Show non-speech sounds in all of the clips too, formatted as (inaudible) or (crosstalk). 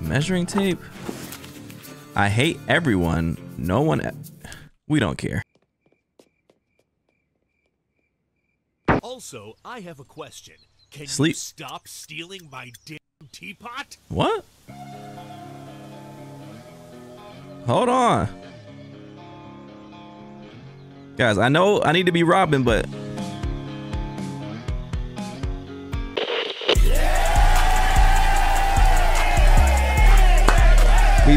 Measuring tape? I hate everyone. No one... e- We don't care. Also, I have a question. Can you Sleep. stop stealing my damn teapot? What? Hold on. Guys, I know I need to be Robin, but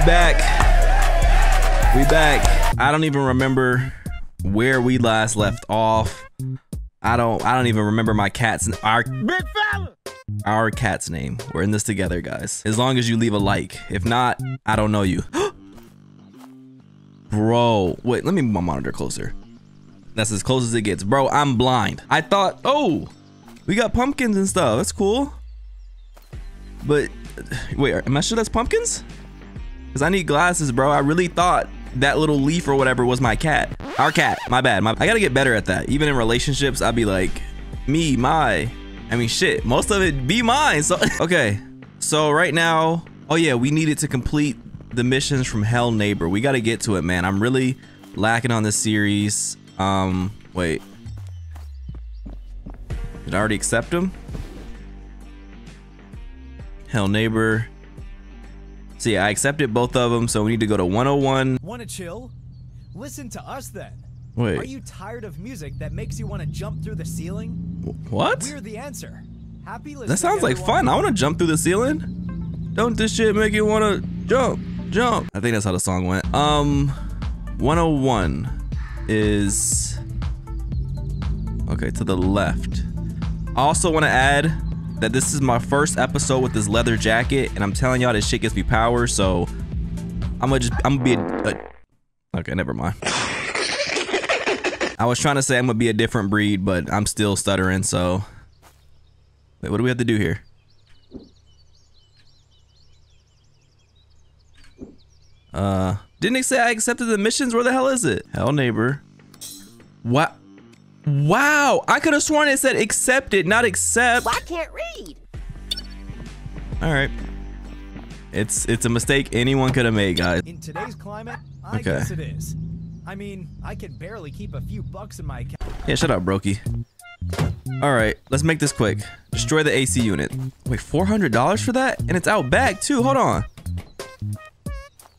back. We back. I don't even remember where we last left off. I don't I don't even remember my cat's our Big fella! our cat's name. We're in this together, guys. As long as you leave a like. If not, I don't know you. (gasps) Bro, wait, let me move my monitor closer. That's as close as it gets. Bro, I'm blind. I thought, oh, we got pumpkins and stuff. That's cool. But wait, am I sure that's pumpkins? Because I need glasses, bro. I really thought that little leaf or whatever was my cat. Our cat. My bad. My, I gotta get better at that. Even in relationships, I'd be like, me, my. I mean, shit. Most of it be mine. So (laughs) okay. So right now, oh yeah, we needed to complete the missions from Hell Neighbor. We gotta get to it, man. I'm really lacking on this series. Um, wait. Did I already accept him? Hell Neighbor. So yeah, I accepted both of them. So we need to go to 101. Want to chill? Listen to us then. Wait. Are you tired of music that makes you want to jump through the ceiling? What? We're the answer. Happy listening. That sounds like everyone. fun. I want to jump through the ceiling. Don't this shit make you want to jump, jump? I think that's how the song went. Um, 101 is okay to the left. I also want to add that this is my first episode with this leather jacket, and I'm telling y'all this shit gives me power. So I'm gonna just I'm gonna be a, a okay, never mind. I was trying to say I'm gonna be a different breed, but I'm still stuttering. So Wait, what do we have to do here? Uh, didn't they say I accepted the missions? Where the hell is it? Hell neighbor. What? Wow, I could have sworn it said accepted, not accept. I can't read. All right. It's it's a mistake anyone could have made, guys. In today's climate, I Okay. guess it is. I mean, I can barely keep a few bucks in my account. Yeah, shut up, Brokey. All right, let's make this quick. Destroy the AC unit. Wait, $400 for that? And it's out back too. Hold on.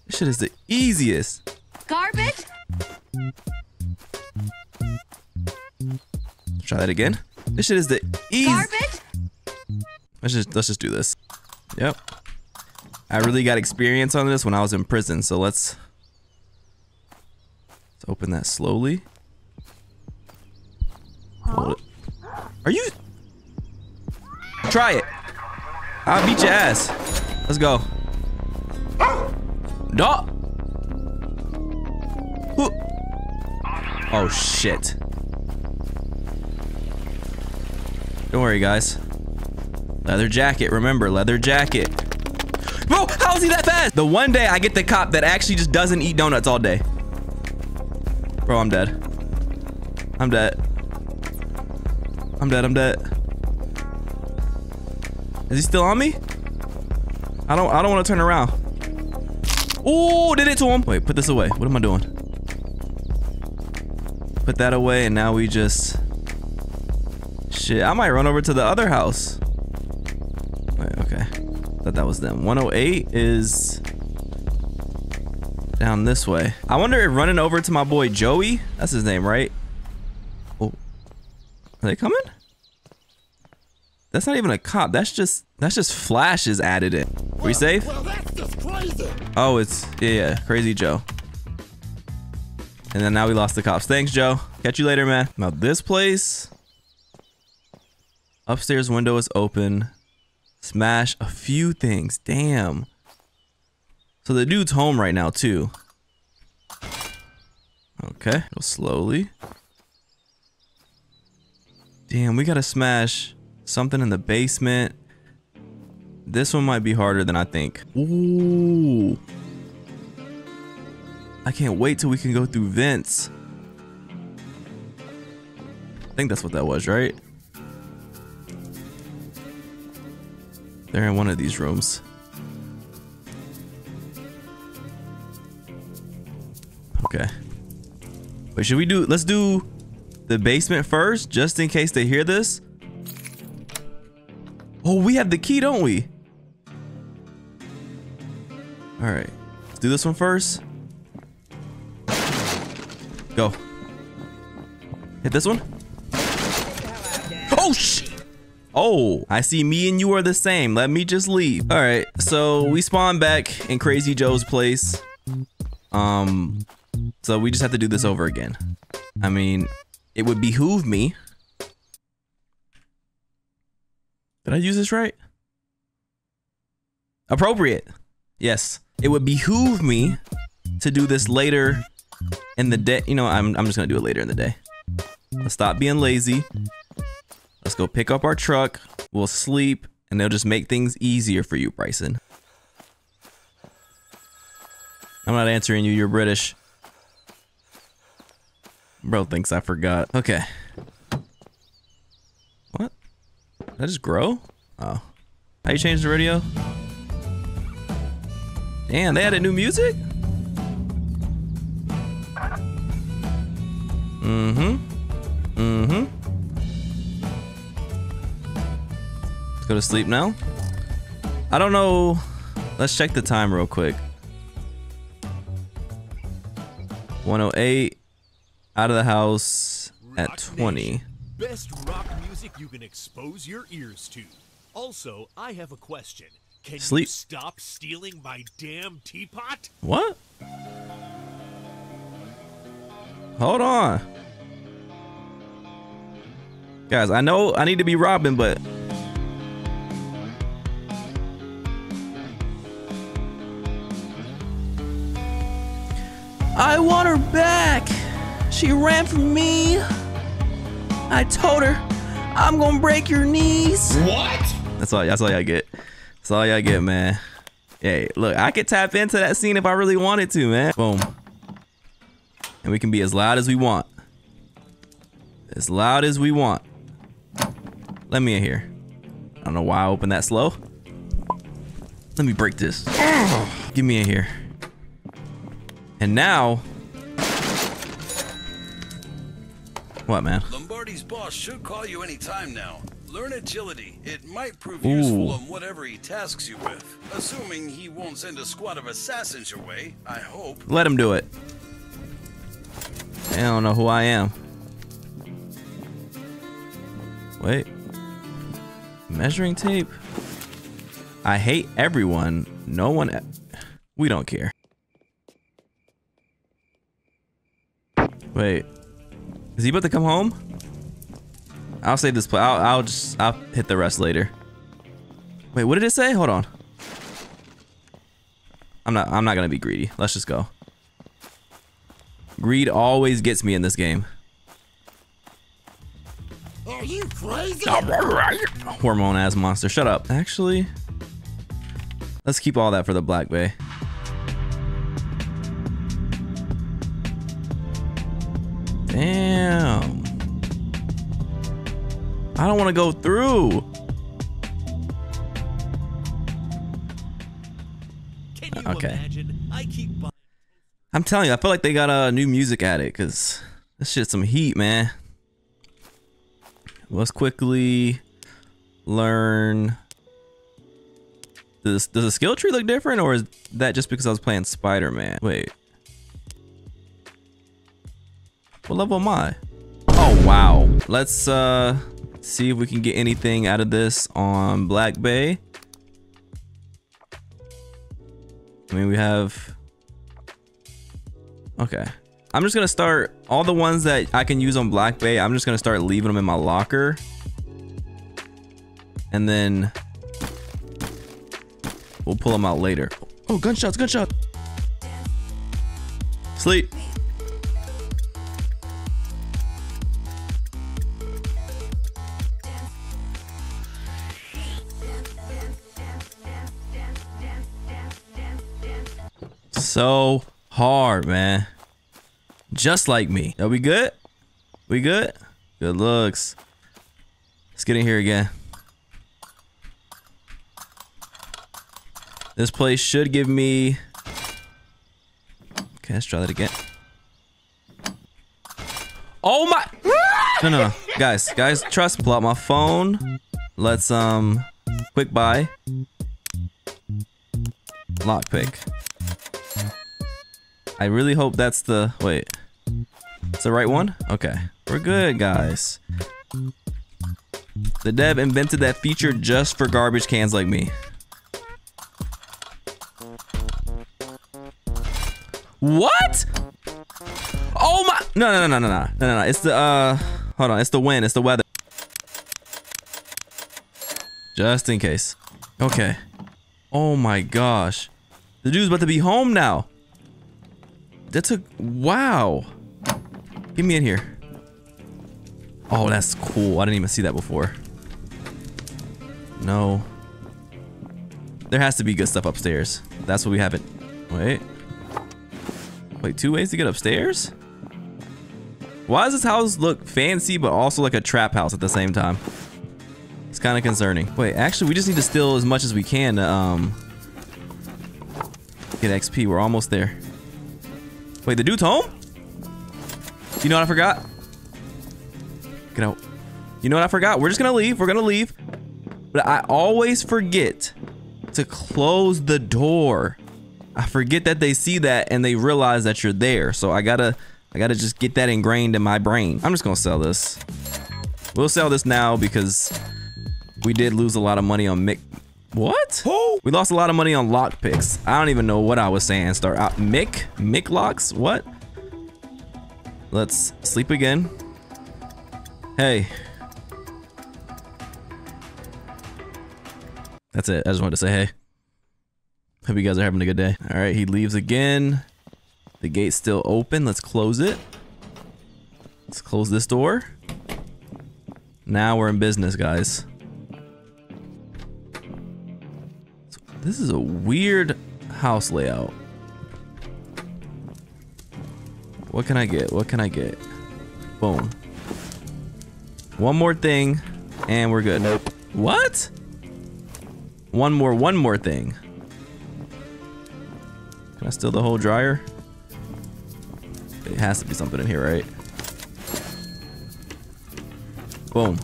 This shit is the easiest. Garbage? Try that again. This shit is the easy. Garbage? Let's just let's just do this. Yep. I really got experience on this when I was in prison, so let's let's open that slowly. Hold it. Are you? Try it. I'll beat your ass. Let's go. Dog. Oh shit. Don't worry, guys. Leather jacket, remember, leather jacket. Bro, how is he that fast? The one day I get the cop that actually just doesn't eat donuts all day. Bro, I'm dead. I'm dead. I'm dead, I'm dead. Is he still on me? I don't I don't want to turn around. Oh, did it to him. Wait, put this away. What am I doing? Put that away and now we just Shit, I might run over to the other house. Wait, okay. Thought that was them. 108 is down this way. I wonder if running over to my boy Joey, that's his name, right? Oh, are they coming? That's not even a cop. That's just that's just flashes added in. Are we safe? Well. Oh, it's yeah, yeah, crazy Joe. And then now we lost the cops. Thanks, Joe. Catch you later, man. Now this place. Upstairs window is open. Smash a few things. Damn. So the dude's home right now too. Okay, go slowly. Damn, we gotta smash something in the basement. This one might be harder than I think. Ooh. I can't wait till we can go through vents. I think that's what that was, right? They're in one of these rooms. Okay. Wait, should we do, let's do the basement first, just in case they hear this. Oh, we have the key, don't we? All right, let's do this one first. Go. Hit this one. Oh. I see me and you are the same. Let me just leave. All right. So we spawn back in Crazy Joe's place. Um, so we just have to do this over again. I mean, it would behoove me. Did I use this right? Appropriate. Yes. It would behoove me to do this later in the day. You know, I'm, I'm just to do it later in the day. Let's stop being lazy. Let's go pick up our truck. We'll sleep and they'll just make things easier for you, Brysen. I'm not answering you. You're British. Bro thinks I forgot. Okay. What? Did I just grow? Oh. How you change the radio? Damn, they added new music? Mm-hmm. Mm-hmm. Go to sleep now. I don't know. Let's check the time real quick. 108 out of the house at 20. Best rock music you can expose your ears to. Also, I have a question. Can you Sleep. stop stealing my damn teapot? What? Hold on. Guys, I know I need to be Robin, but I want her back. She ran from me. I told her, I'm gonna break your knees. What? That's all. That's all y'all get. That's all y'all get, man. Hey, look, I could tap into that scene if I really wanted to, man. Boom. And we can be as loud as we want. As loud as we want. Let me in here. I don't know why I opened that slow. Let me break this. Give me in here. And now. What, man? Lombardi's boss should call you anytime now. Learn agility. It might prove Ooh. useful on whatever he tasks you with. Assuming he won't send a squad of assassins your way, I hope. Let him do it. I don't know who I am. Wait. Measuring tape? I hate everyone. No one. We don't care. Wait. Is he about to come home? I'll save this play. I'll, I'll just. I'll hit the rest later. Wait, what did it say? Hold on. I'm not. I'm not gonna be greedy. Let's just go. Greed always gets me in this game. Are you crazy? Hormone ass monster. Shut up. Actually, let's keep all that for the Black Bay. Damn. I don't want to go through. Can you Okay. imagine? I keep. I'm telling you, I feel like they got a uh, new music at it because this shit's some heat, man. Let's quickly learn. Does does the skill tree look different, or is that just because I was playing Spider Man? Wait, what level am I? Oh wow! Let's uh see if we can get anything out of this on Black Bay. I mean, we have Okay. I'm just gonna start all the ones that I can use on Black Bay. I'm just gonna start leaving them in my locker, and then we'll pull them out later. Oh, gunshots! Gunshot! Sleep. So hard, man. Just like me. Are we good? We good? Good looks. Let's get in here again. This place should give me. Okay, let's try that again. Oh my. (laughs) No, no, no. Guys, guys, trust. Pull out my phone. Let's, um, quick buy. Lockpick. I really hope that's the, wait. It's the right one? Okay. We're good, guys. The dev invented that feature just for garbage cans like me. What? Oh my! No, no, no, no, no, no, no, no. It's the uh, hold on. It's the wind. It's the weather. Just in case. Okay. Oh my gosh. The dude's about to be home now. That took. Wow. Get me in here. Oh, that's cool. I didn't even see that before. No. There has to be good stuff upstairs. That's what we haven't. Wait. Wait, two ways to get upstairs? Why does this house look fancy but also like a trap house at the same time? It's kind of concerning. Wait, actually, we just need to steal as much as we can to um get XP. We're almost there. Wait, the dude's home? You know what I forgot? Get out. You know what I forgot? We're just gonna leave. We're gonna leave. But I always forget to close the door. I forget that they see that and they realize that you're there. So I gotta, I gotta just get that ingrained in my brain. I'm just gonna sell this. We'll sell this now because we did lose a lot of money on Mick. What? We lost a lot of money on lockpicks. I don't even know what I was saying. Start out Mick, Mick locks. What? Let's sleep again. Hey. That's it. I just wanted to say hey. Hope you guys are having a good day. All right, he leaves again. The gate's still open. Let's close it. Let's close this door. Now we're in business, guys. This is a weird house layout. What can I get? What can I get? Boom. One more thing, and we're good. Nope. What? One more, one more thing. Can I steal the whole dryer? It has to be something in here, right? Boom.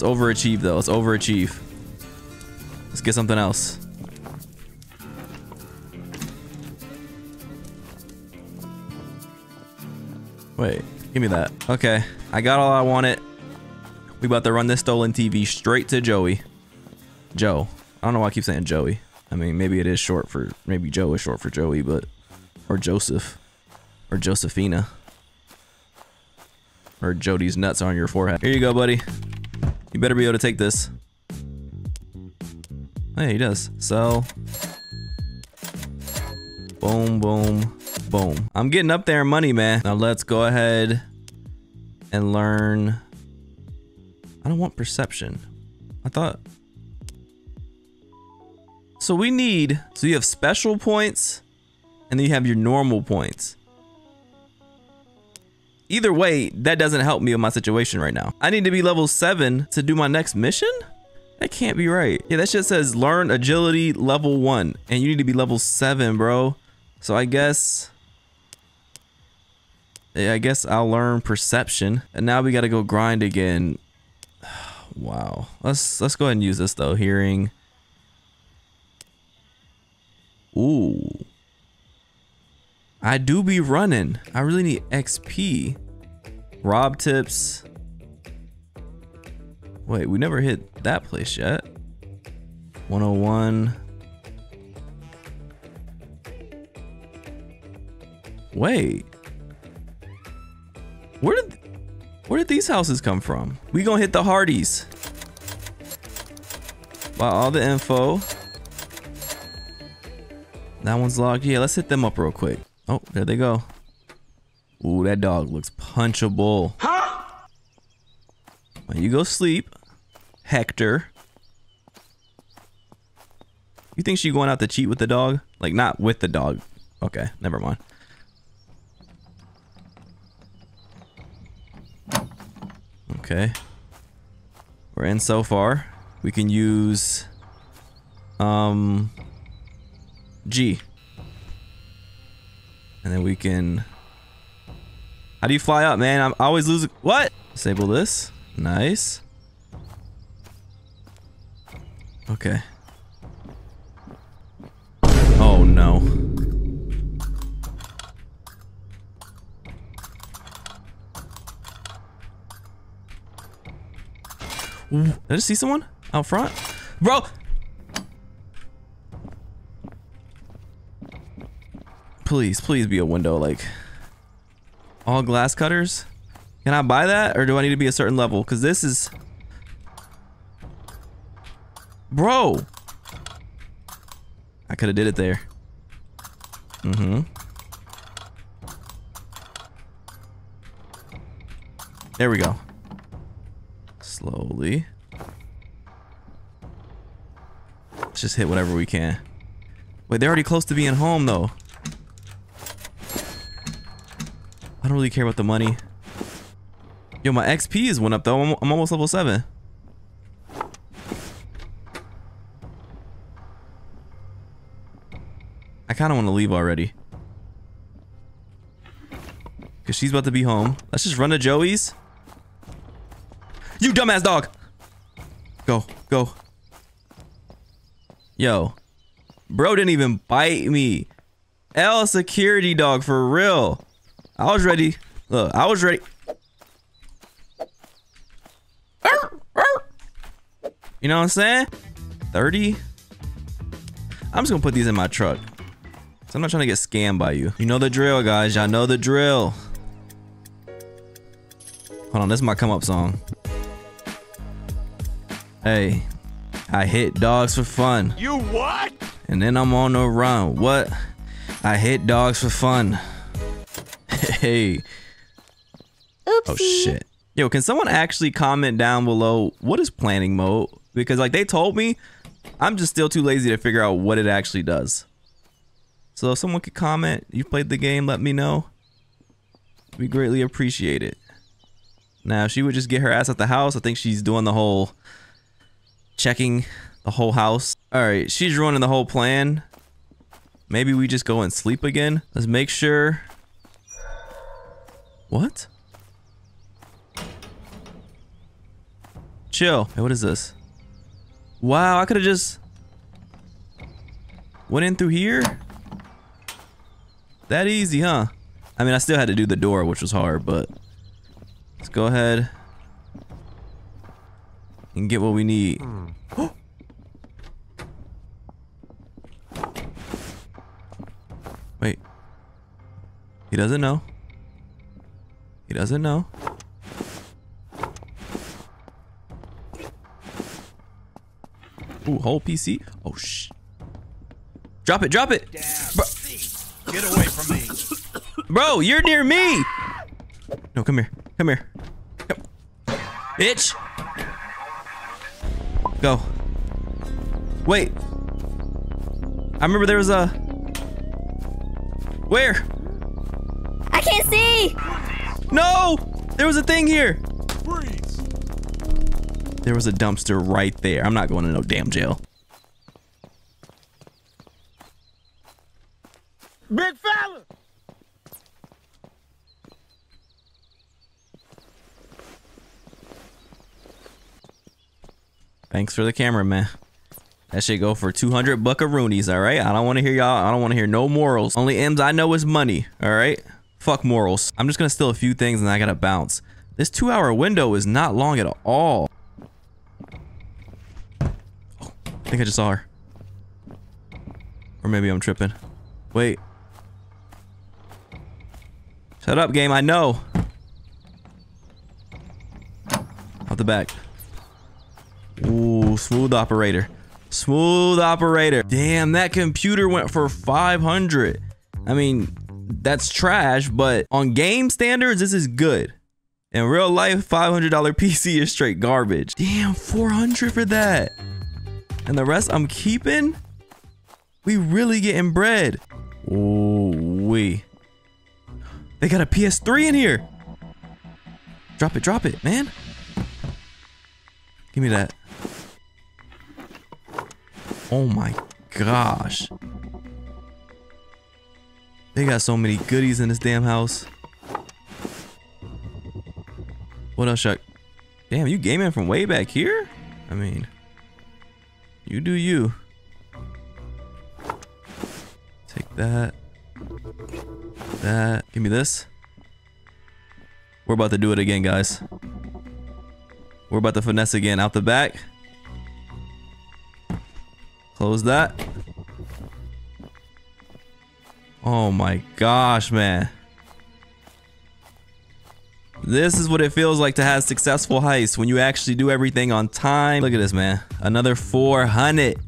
Let's overachieve though. Let's overachieve. Let's get something else. Wait, give me that. Okay, I got all I wanted. We about to run this stolen TV straight to Joey. Joe. I don't know why I keep saying Joey. I mean, maybe it is short for, maybe Joe is short for Joey, but, or Joseph, or Josephina, or Jody's nuts on your forehead. Here you go, buddy. You better be able to take this. Oh, yeah, he does. Sell. Boom, boom, boom. I'm getting up there in money, man. Now let's go ahead and learn. I don't want perception. I thought so we need, so you have special points and then you have your normal points. Either way, that doesn't help me with my situation right now. I need to be level seven to do my next mission? That can't be right. Yeah, that shit says learn agility level one and you need to be level seven, bro. So I guess, yeah, I guess I'll learn perception and now we got to go grind again. (sighs) Wow. Let's, let's go ahead and use this though. Hearing. Ooh. I do be running. I really need XP. Rob tips. Wait, we never hit that place yet. 101. Wait. Where did where did these houses come from? We gonna hit the Hardys. Wow, all the info. That one's locked. Yeah, let's hit them up real quick. Oh, there they go. Ooh, that dog looks punchable. Huh? When you go sleep, Hector. You think she going out to cheat with the dog? Like, not with the dog. Okay, never mind. Okay. We're in so far. We can use... Um... G. And then we can How do you fly up, man? I'm, I always lose. What? Disable this. Nice. Okay. Oh no. Did I just see someone out front? Bro! Please, please be a window, like... All glass cutters? Can I buy that? Or do I need to be a certain level? Because this is... Bro! I could have did it there. Mm-hmm. There we go. Slowly. Let's just hit whatever we can. Wait, they're already close to being home, though. I don't really care about the money. Yo, my XP is went up, though. I'm, I'm almost level 7. I kind of want to leave already. Because she's about to be home. Let's just run to Joey's. You dumbass dog! Go, go. Yo. Bro didn't even bite me. L security dog for real. I was ready. Look, I was ready. You know what I'm saying? 30. I'm just gonna put these in my truck. So I'm not trying to get scammed by you. You know the drill, guys. Y'all know the drill. Hold on, this is my come up song. Hey, I hit dogs for fun. You what? And then I'm on the run. What? I hit dogs for fun. Hey. Oh shit. Yo, can someone actually comment down below what is planning mode? Because like they told me, I'm just still too lazy to figure out what it actually does. So if someone could comment, you played the game, let me know. We greatly appreciate it. Now, she would just get her ass at the house, I think she's doing the whole checking the whole house. All right, she's ruining the whole plan. Maybe we just go and sleep again. Let's make sure. What? Chill. Hey, what is this? Wow, I could have just went in through here. That easy, huh? I mean, I still had to do the door, which was hard, but let's go ahead and get what we need. Hmm. (gasps) Wait. He doesn't know. He doesn't know. Ooh, whole PC. Oh, shh. Drop it, drop it. Bro, Get away from me. bro, you're near me. No, come here. Come here. Come. Bitch. Go. Wait. I remember there was a. Where? I can't see! No! There was a thing here. Freeze. There was a dumpster right there. I'm not going to no damn jail. Big fella! Thanks for the camera, man. That should go for 200 buckaroonies, all right? I don't want to hear y'all. I don't want to hear no morals. Only M's I know is money, all right? Fuck morals. I'm just to steal a few things and I got to bounce. This two hour window is not long at all. Oh, I think I just saw her. Or maybe I'm tripping. Wait. Shut up, game. I know. Out the back. Ooh, smooth operator. Smooth operator. Damn, that computer went for 500. I mean, that's trash, but on game standards, this is good. In real life, $500 (laughs) PC is straight garbage. Damn, 400 for that. And the rest I'm keeping? We really getting bread. Ooh, we. They got a PS3 in here. Drop it, drop it, man. Give me that. Oh my gosh. They got so many goodies in this damn house. What else, Chuck? Damn, you gaming from way back here? I mean, you do you. Take that. That. Give me this. We're about to do it again, guys. We're about to finesse again. Out the back. Close that. Oh my gosh, man. This is what it feels like to have successful heists when you actually do everything on time. Look at this, man. Another 400.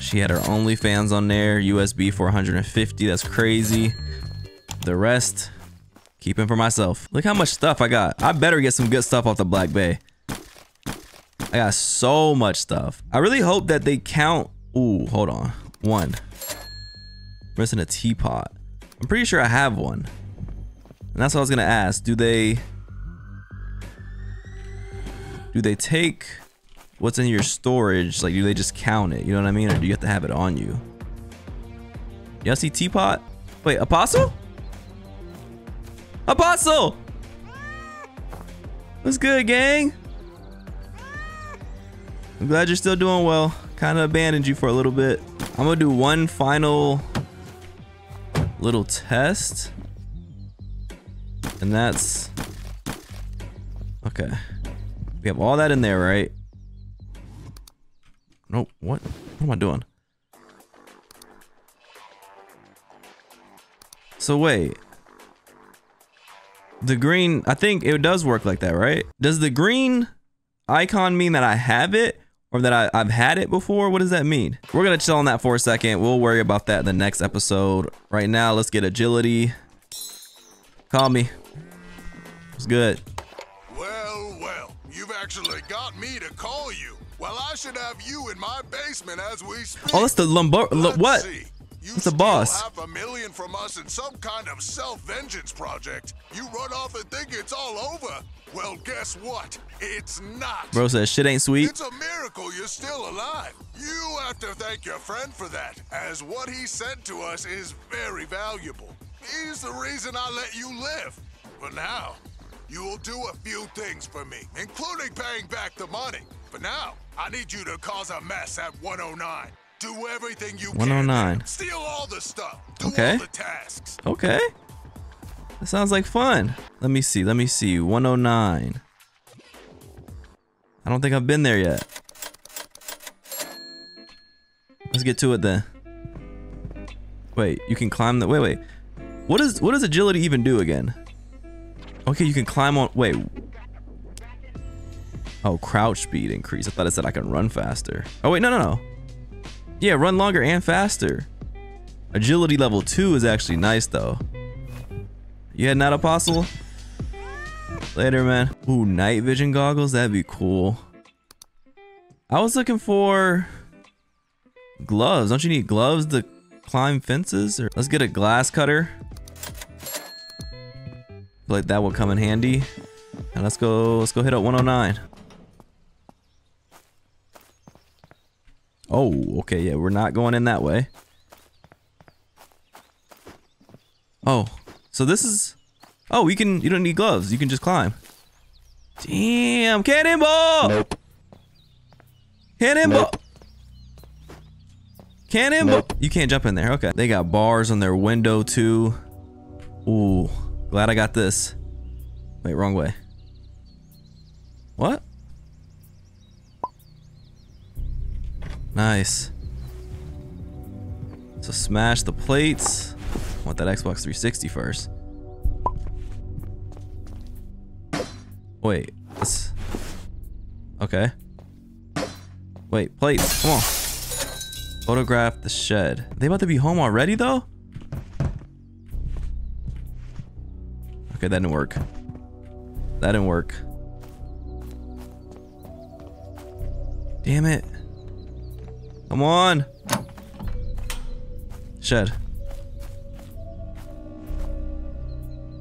She had her OnlyFans on there. USB 450. That's crazy. The rest, keeping for myself. Look how much stuff I got. I better get some good stuff off the Black Bay. I got so much stuff. I really hope that they count. Ooh, hold on. One. Missing a teapot. I'm pretty sure I have one. And that's what I was gonna ask. Do they do they take what's in your storage? Like do they just count it? You know what I mean? Or do you have to have it on you? Y'all see teapot? Wait, apostle? Apostle! What's good, gang? I'm glad you're still doing well. Kind of abandoned you for a little bit. I'm gonna do one final little test. And that's... Okay. We have all that in there, right? Nope. What? What am I doing? So wait. The green, I think it does work like that, right? Does the green icon mean that I have it or that I, have had it before? What does that mean? We're gonna chill on that for a second. We'll worry about that in the next episode. Right now, let's get agility. Call me. It's good. Well, well, you've actually got me to call you. Well, I should have you in my basement as we speak. Oh, that's the lumbar. What? See. You It's a boss. half a million from us in some kind of self-vengeance project. You run off and think it's all over. Well, guess what? It's not. Bro says shit ain't sweet. It's a miracle you're still alive. You have to thank your friend for that, as what he sent to us is very valuable. He's the reason I let you live. But now, you will do a few things for me, including paying back the money. But now, I need you to cause a mess at 109. Do everything you 109. can. Oh steal all the stuff. Do Okay. all the tasks. Okay. That sounds like fun. Let me see. Let me see. 109. I don't think I've been there yet. Let's get to it then. Wait, you can climb the wait, wait. What is what does agility even do again? Okay, you can climb on wait. Oh, crouch speed increase. I thought it said I can run faster. Oh wait, no no no. Yeah, run longer and faster. Agility level 2 is actually nice though. You had not apostle? Later, man. Ooh, night vision goggles. That'd be cool. I was looking for gloves. Don't you need gloves to climb fences? Or let's get a glass cutter. Like that will come in handy. And let's go. Let's go hit up 109. Oh, okay. Yeah, we're not going in that way. Oh, so this is. Oh, you can. You don't need gloves. You can just climb. Damn, cannonball! Nope. Cannonball! Nope. Cannonball! Nope. You can't jump in there. Okay. They got bars on their window too. Ooh, glad I got this. Wait, wrong way. What? Nice. So smash the plates. Want that Xbox 360 first. Wait. Okay. Wait, plates. Come on. Photograph the shed. They about to be home already though? Okay, that didn't work. That didn't work. Damn it. Come on. Shed.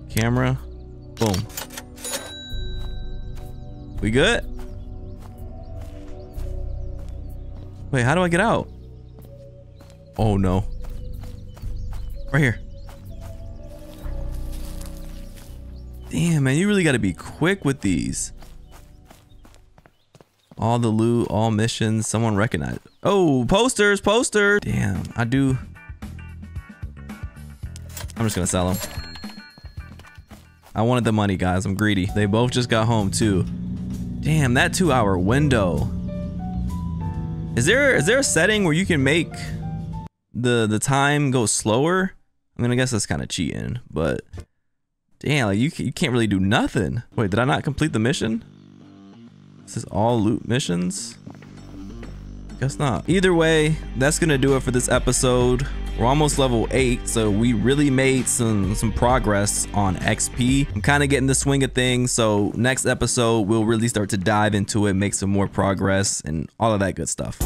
Camera. Boom. We good? Wait, how do I get out? Oh no. Right here. Damn, man, you really got to be quick with these. All the loot, all missions, someone recognized. Oh, posters, posters. Damn, I do. I'm just gonna sell them. I wanted the money, guys. I'm greedy. They both just got home too. Damn, that two hour window. Is there is there a setting where you can make the the time go slower? I mean, I guess that's kind of cheating, but damn, like you you can't really do nothing. Wait, did I not complete the mission? This is all loot missions. Guess not. Either way, that's gonna do it for this episode. We're almost level 8, so we really made some some progress on XP. I'm kind of getting the swing of things, so next episode we'll really start to dive into it, make some more progress, and all of that good stuff.